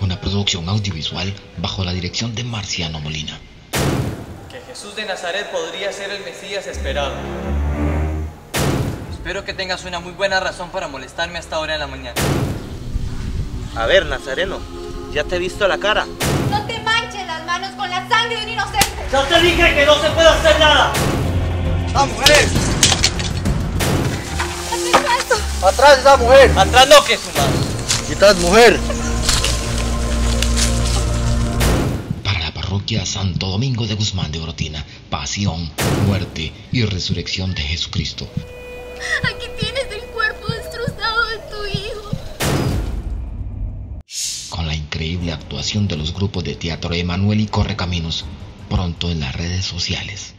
Una producción audiovisual bajo la dirección de Marciano Molina. Que Jesús de Nazaret podría ser el Mesías esperado. Espero que tengas una muy buena razón para molestarme hasta ahora de la mañana. A ver, Nazareno, ya te he visto la cara. No te manches las manos con la sangre de un inocente. ¡Ya te dije que no se puede hacer nada! ¡Ah, mujeres! ¡Atrás esa mujer! Atrás no, que su madre. ¡Quitas mujer! Parroquia Santo Domingo de Guzmán de Orotina, pasión, muerte y resurrección de Jesucristo. Aquí tienes el cuerpo destrozado de tu hijo. Con la increíble actuación de los grupos de teatro Emanuel y Correcaminos, pronto en las redes sociales.